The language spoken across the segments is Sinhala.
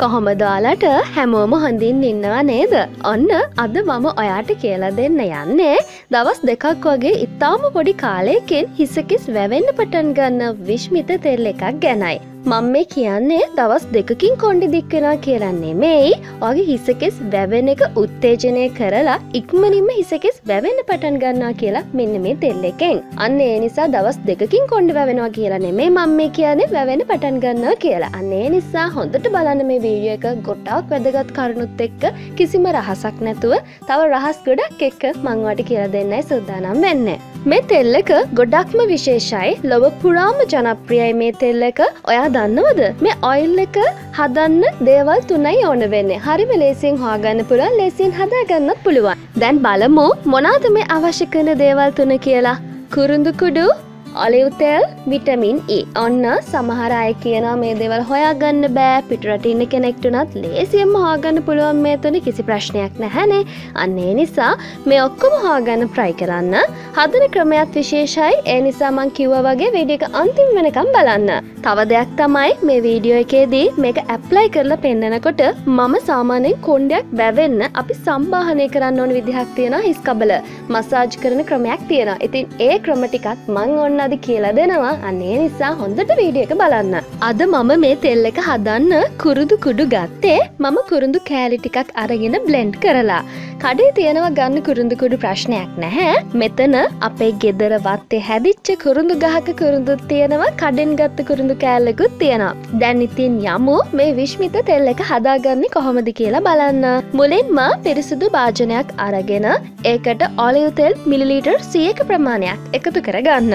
කොහොමදාලට හැමෝම හොඳින් ඉන්නවා නේද. ඔන්න අද මම ඔයාට කියලා දෙන්න යන්නේ දවස් දෙකක් වගේ ඉතාම පොඩි කාලයකින් හිසකිස් වැවෙන්න පටන් ගන්න විශ්මිත තෙල් එකක් ගැනයි. මං මේ කියන්නේ දවස් දෙකකින් කොන්්ඩි දික්වෙනවා කියලන්නේ මේයි වගේ හිසකෙස් වැවෙන එක උත්තේජනය කරලා ඉක්මනින්ම හිසකෙස් වැවෙන්න පටන් ගන්නා කියලා මෙන්න මේ තෙල් එකෙන් අන්න ඒ නිසා දවස් දෙකකින් කොන්්ඩ වැවෙනවා කියලා නෙමේ මං මේ කියන්නේ වැවෙන පටන් ගන්නවා කියලා අන්නේ නිසා හොඳට බලන්න මේ වීඩිය එක ගොට්ටාක් වැදගත් කරුණුත් එක්ක කිසිම රහසක් නැතුව තව රහස් ගොඩක් එක්ක මංවට කියලා දෙන්නයි සුද්දානම් වෙන්න. මේ තෙල්ල එක ගොඩක්ම විශේෂයි. ලොව පුරාම ජනප්‍රියයි මේ තෙල්ල එක. ඔයා දන්නවද? මේ ඔයිල් එක හදන්න දේවල් තුනයි ඕන වෙන්නේ. හරිම ලේසින් හාගන්න පුළන් ලේසින් හදාගන්නත් පුළුවන්. දැන් බලමු මොනාද මේ අවශ්‍ය කරන දේවල් තුන කියලා. කුරුඳු කුඩු ඔලිව්තෙල් විටමින් E. ඔන්න සමහර අය කියන මේ දෙවල් හොයාගන්න බෑ. පිටරටින්න කෙනෙක්ටුනත් ලේසියම් හාගන්න පුළුවන් මේ තුන. කිසි ප්‍රශ්නයක් නැහැනේ. අන්නේ නිසා මේ ඔක්කොම හාගන්න ප්‍රයි කරන්න. හදන ක්‍රමයක් විශේෂයි. ඒ නිසාමං කිව්ව වගේ වීඩියක අන්තිම වෙනකම් බලන්න. තව දෙයක් තමයි මේ වීඩියෝ එකේදී මේක ඇප්ලයි කරලා පෙන්නනකොට මම සාමානයෙන් කොන්්ඩයක් වැවෙන්න අපි සම්බාහනය කරන්න ඕන විදිහක් තියෙන හිස්කබල මසාජ් කරන ක්‍රමයක් තියෙන ඉතින් ඒ ක්‍රමටිකත් මං ඔන්න අද කියලා දෙනවා අන්නේ නිසා හොඳට වීඩිය එක බලන්න. අද මම මේ තෙල් එක හදන්න කුරුදු කුඩු ගත්තේ මම කුරුඳු කෑලි ටිකක් අරගෙන බ්ලෙන්ඩ් කරලා. කඩේ තියෙනවා ගන්න කුරුඳුකුඩු ප්‍රශ්නයක් නැහැ මෙතන අපේ ගෙදර වත්තේ හැදිච්ච කුරුඳු ගහක කුරුඳුත් තියෙනවා කඩෙන් ගත්ත කුරුඳු කෑල්ලකුත් තියෙනවා. දැන් ඉතින් යමු මේ විශ්මිත තෙල් එක හදාගන්න කොහොමද කියලා බලන්න. මුලින්ම පිරිසිදු භාජනයක් අරගෙන ඒකට ඔලිව් තෙල් මිලිලීටර් සියක ප්‍රමාණයක් එකතු කරගන්න.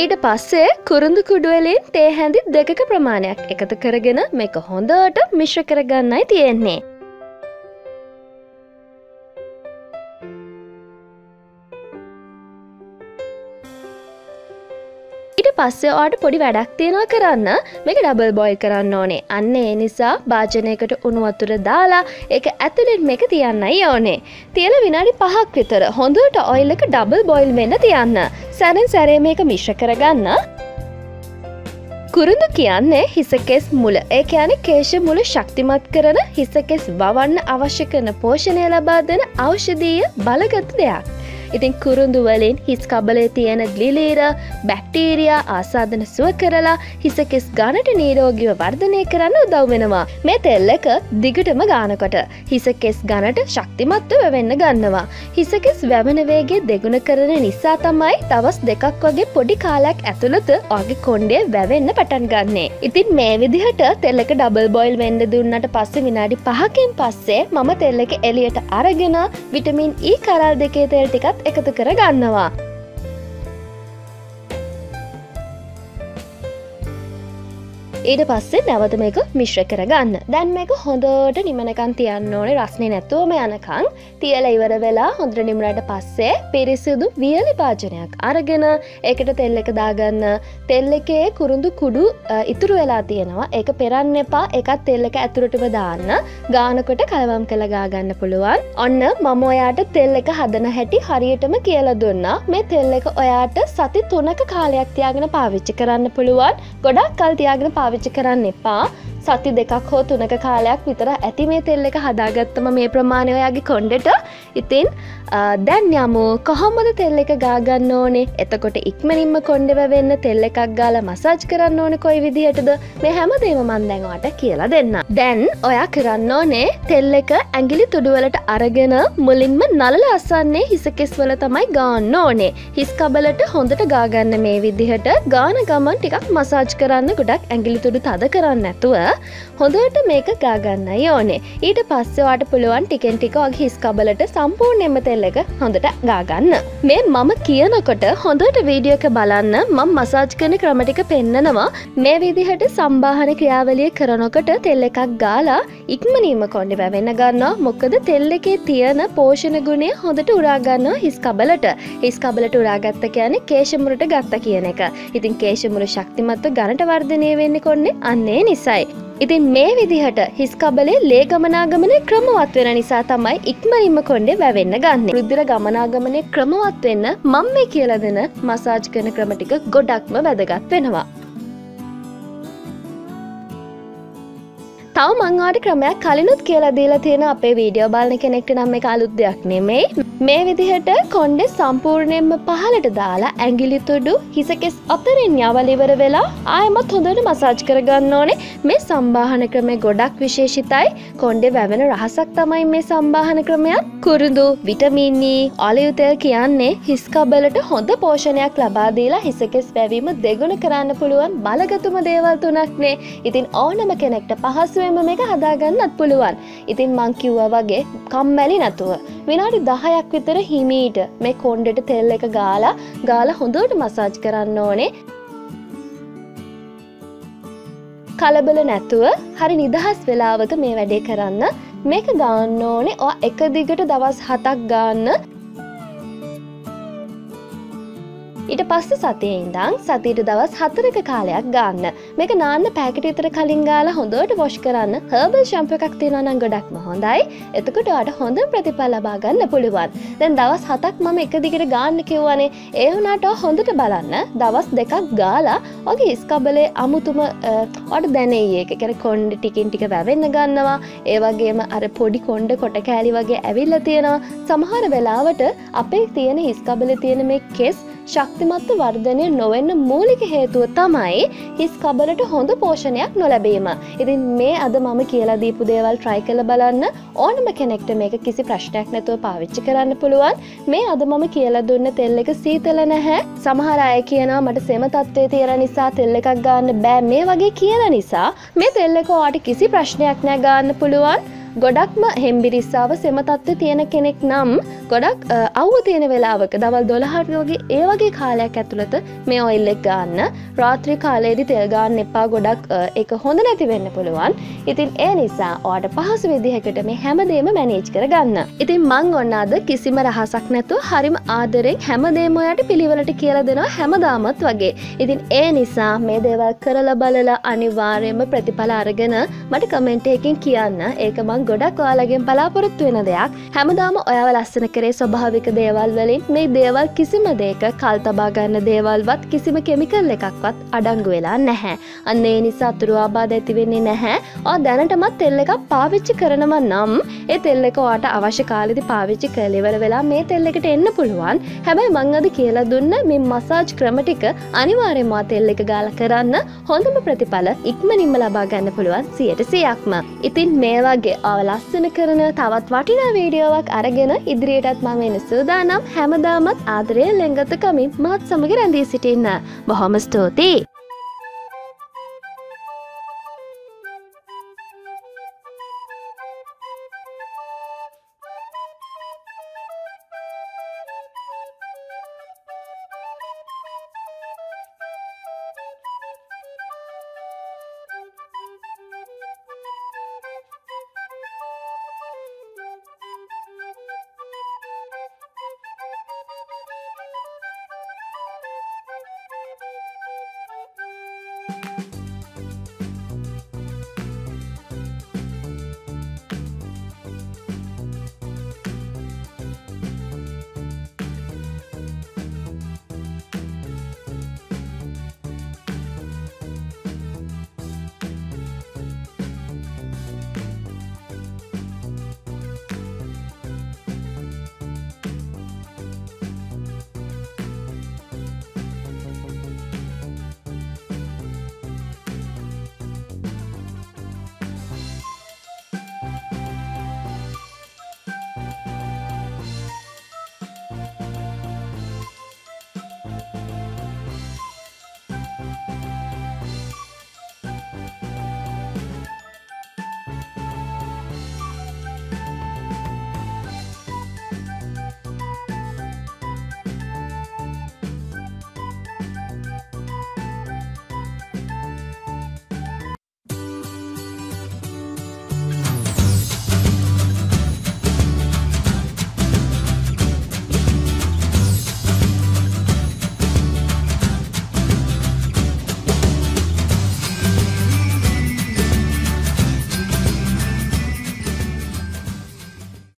ඊට පස්සේ කුරුඳු කුඩුවලින් තේ හැඳි දෙකක ප්‍රමාණයක් එකතු කරගෙන මේක හොඳට මිශ්‍ර කරගන්නයි තියෙන්නේ. පස්සේ ඔයාට පොඩි වැඩක් තියෙනවා කරන්න. මේක ඩබල් බොයිල් කරන්න ඕනේ. අන්න ඒ නිසා භාජනයකට උණුවතුර දාලා ඒක ඇතුළෙන් මේක තියන්නයි ඕනේ. තියල විනාඩි පහක් විතර හොඳට ඔයිල් එක ඩබල් බොයිල් වෙන්න තියන්න. සැනෙන් සැරේ මේක මිශ්‍ර කරගන්න. කුරුඳු කියන්නේ හිසකෙස් මුල. ඒ කියන කේශ මුල ශක්තිමත් කරන හිසකෙස් වවන්න අවශ්‍ය කරන පෝෂණය ලබා දෙන ඖෂධීය බලගත්තු දෙයක්. ඉතින් කුරුඳුවලින් හිස් කබලේ තියෙන ග්ලිලීර බැක්ටීරයා ආසාධන සුව කරලා හිසකෙස් ගණට නීරෝගිව වර්ධනය කරන්න උදව් වෙනවා. මේ තෙල් එක දිගටම ගානකොට හිසකෙස් ගණට ශක්තිමත්ව වෙන්න ගන්නවා. හිසකෙස් වැවනවේගේ දෙගුණ කරන නිසා තමයි තවස් දෙකක් වගේ පොඩි කාලයක් ඇතුළත ඔගේ කොන්්ඩේ වැවෙන්න පටන් ගන්නේ. ඉතින් මේ විදිහට තෙල්ලක ඩබල් බොයිල් වෙන්ඩ දුන්නට පස්ස විනාඩි පහකින් පස්සේ මම තෙල්ලක එලියට අරගෙන විටමින් ඒ e කරල් දෙකේ තෙල් ටිකත් එකතු කර ගන්නවා. ඊට පස්සේ නැවත මේක මිශ්‍ර කරගන්න. දැන් මේක හොඳට නිමනකන් තියන්න ඕනේ රස්නේ නැතුවම යනකං තියල ඉවර වෙලා හොඳර නිමරට පස්සේ පිරිසිදු වියලි පාචනයක් අරගෙන ඒකට තෙල්ල එක දාගන්න. තෙල්ල එකේ කුරුඳු කුඩු ඉතුරු වෙලා තියෙනවා. ඒක පෙරන්න එපා. එකත් තෙල්ල එක ඇතුරටම දාන්න. ගානකොට කලවම් කළ ගාගන්න පුළුවන්. ඔන්න මම ඔයාට තෙල් එක හදන හැටි හරියටම කියලා දුන්නා. මේ තෙල් එක ඔයාට සති තුනක කාලයක් තියාගෙන පාවිච්චි කරන්න පුළුවන්. ගොඩක් කල් තියාගෙන පාවිච්චි පාවිච්චි කරන්න එපා. සති දෙකක් හෝ තුනක කාලයක් විතර ඇති මේ තෙල්ල එක හදාගත්තම මේ ප්‍රමාණයයාගේ කොන්්ඩට ඉතින් දැන් යමු. කොහොමද තෙල්ල එක ගාගන්න ඕනේ? එතකොට ඉක්මනින්ම කොන්්ඩව වෙන්න තෙල්ල එකක් ගාල මසාජ් කරන්න ඕන කොයි විදිහටද මේ හැමදේම මන්දැන්වාට කියලා දෙන්න දැන් ඔයා කරන්න ඕනේ තෙල්ල එක ඇගිලි තුඩුවලට අරගෙන මුලින්ම නලල අසන්නේ හිසකෙස්වල තමයි ගාන්න ඕනේ. හිස්කබලට හොඳට ගාගන්න මේ විදිහට ගාන ගමන් ටිකක් මසාජ් කරන්න ගොඩක් ඇගිලි තුඩු තද කරන්න ඇතුව හොඳට මේක ගාගන්නයි ඕනේ. ඊට පස්සවාට පුළුවන් ටිකෙන් ටික වගේ හිස්කබලට සම්පූර්ණ එම තෙල්ල එක හොඳට ගාගන්න. මේ මම කියනකොට හොඳට වීඩියක බලන්න මං මසාජ් කන ක්‍රමටික පෙන්නනවා. මේ විදිහට සම්බාහන ක්‍රියාවලිය කරනකොට තෙල්ල එකක් ගාලා ඉක්මනීම කොන්ඩි වැවෙන්න ගන්නවා. මොකද තෙල්ල එකේ තියෙන පෝෂණ ගුණය හොඳට උරාගන්නවා හිස්කබලට හිස්කබලට උරාගත්ත කියන කේශමුරට ගත්ත කියන එක. ඉතින් කේශමුරු ශක්තිමත්ව ගණට වර්ධනය වෙන්න කොන්නේ? අන්නේ නිසයි. ඉතින් මේ විදිහට හිස්කබලේ ලේ ගමනාගමනය ක්‍රමවත් වෙන නිසා තමයි ඉක්මනින්ම කොන්්ඩේ වැවෙන්න ගන්න. රුද්දිර ගමනාගමනය ක්‍රමවත් වෙන්න මං මේ කියල දෙන මසාජ් කන ක්‍රමටික ගොඩක්ම වැදගත් වෙනවා. තව මංවාට ක්‍රමයක් කලිනුත් කියලා දීලා තියෙන අපේ වීඩියෝ බලන කෙනෙක්ට නම් එක අලුත් දෙයක් නෙමෙයි. මේ විදිහට කොන්්ඩෙ සම්පූර්ණයෙන්ම පහලට දාලා ඇගිලිතුඩු හිසකෙස් අතරින් යවලිවර වෙලා ආයමත් හොඳට මසාජ් කරගන්න ඕනේ. මේ සම්බාහන ක්‍රමය ගොඩක් විශේෂිතයි. කොන්්ඩෙ වැවෙන රහසක් තමයි මේ සම්බාහන ක්‍රමයක් කුරුදු විටමින්නී e, ඔලයුතය කියන්නේ හිස්කබලට හොඳ පෝෂණයක් ලබාදීලා හිසකෙස් වැවීම දෙගුණ කරන්න පුළුවන් බලගතුම දේවල් තුනක්නේ ඉතින් ඕනම කෙනෙක්ට පහසුවම මේක හදාගන්නත් පුළුවන්. ඉතින් මං කිව්වා වගේ කම්මැලි නැතුව. විනාඩි දහයක් විතර හිමීට මේ කොන්්ඩට තෙල් එක ගාලා ගාල හොඳට මසාජ් කරන්න ඕනේ. කලබල නැතුව හරි නිදහස් වෙලාවක මේ වැඩේ කරන්න. මේක ගාන්න ඕනේ. ඔ එක දිගට දවස් හතක් ගාන්න. ඊට පස්ස සතිය ඉඳං සතිට දවස් හතරක කාලයක් ගන්න. මේක නාන්න පැකට විතර කලින් ගාලා හොඳට වොෂ් කරන්න හර්බල් ශම්ප එකක් තියෙනනම් ගොඩක්ම හොඳයි. එතකොට අට හොඳ ප්‍රතිඵල් ලබාගන්න පුළුවන්. දැන් දවස් හතක් මම එක දිගට ගාන්න කිව්වනේ. ඒ වුණට හොඳට බලන්න. දවස් දෙකක් ගාලා ඔගේ ඉස්කබලේ අමුතුම ඔට දැනේ ඒක. කර කොන්්ඩ ටිකින් ටික වැවෙන්න ගන්නවා. ඒවගේම අර පොඩි කොන්්ඩ කොට කෑලි වගේ ඇවිල්ල තියෙනවා. සමහර වෙලාවට අපේ තියෙන හිස්කබල තියෙන මේ කෙස් ශක්තිමත්ව වර්ධනය නොවෙන්න මූලික හේතුව තමයි හිස් කබලට හොඳ පෝෂණයක් නොලැබීම. ඉතින් මේ අද මම කියලා දීපු දේවල් ට්‍රයි කළ බලන්න. ඕනම කෙනෙක්ට මේක කිසි ප්‍රශ්නයක් නැතුව පාවිච්චි කරන්න පුළුවන්. මේ අද මම කියලා දුන්න තෙල් එක සීතල නැහැ. සමහර අය කියනවා මට සෙම තත්ත්වය තියෙන නිසා තෙල් එකක් ගන්න බෑ. මේ වගේ කියන නිසා මේ තෙල් එක ඔයාට කිසි ප්‍රශ්නයක් නෑ ගන්න පුළුවන්. ගොඩක්ම හෙම්බිරිස්සාාව සෙමතත්ව තියෙන කෙනෙක් නම් ගොඩක් අව්ව තියෙන වෙලාවක දවල් දොළහට වගේ ඒ වගේ කාලයක් ඇතුළත මේ ඔයිල්ලෙක් ගන්න. රාත්‍රී කාලයේදි තෙල්ගාන්න එපා ගොඩක් එක හොඳ නැති වෙන්න පුළුවන්. ඉතින් ඒ නිසා ඕට පහසු විදිහකට මේ හැමදේම මැනේජ් කරගන්න. ඉතින් මං ඔන්නාද කිසිම රහසක් නැතු හරිම ආදරෙන් හැමදේම ඔයට පිළිවලට කියලා දෙනවා හැමදාමත් වගේ. ඉතින් ඒ නිසා මේ දේවල් කරල බලලා අනිවාර්යම ප්‍රතිඵල අරගෙන මට කමෙන්ටයකින් කියන්න. ඒක මං ගොඩක් ඔයාලගෙන් බලාපොරොත්තු වෙන දෙයක්. හැමදාම ඔයාව ලස්සන කරේ ස්වභාවික දේවල් වලින්. මේ දේවල් කිසිම දේක කල් තබාගන්න දේවල්වත් කිසිම කෙමිකල් එකක්වත් අඩංගු වෙලා නැහැ. අන්න ඒ නිසා අතුරු ආබාධ ඇතිවෙන්නේ නැහැ. ඕ දැනටමත් තෙල්ල එකක් පාවිච්චි කරනව නම් ඒ තෙල්ල එක වාට අවශ්‍ය කාලෙදි පාවිච්චි කලිවර වෙලා මේ තෙල්ල එකට එන්න පුළුවන්. හැබැයි මං අද කියලා දුන්න මේ මසාජ් ක්‍රමටික අනිවාර්යමා තෙල් එක ගාල කරන්න හොඳම ප්‍රතිඵල ඉක්මනින්ම ලබා ගන්න පුළුවන් සියට සියක්ම ඉතින් මේ වගේ අව ලස්සන කරන තවත් වටිනා වීඩියෝවක් අරගෙන ඉදිරියටත් මම එන සූදානම් හැමදාමත් ආදරය ලෙංගතකමින් මාත් සමග රැඳී සිටින්න. බොහොම ස්තෝතියි!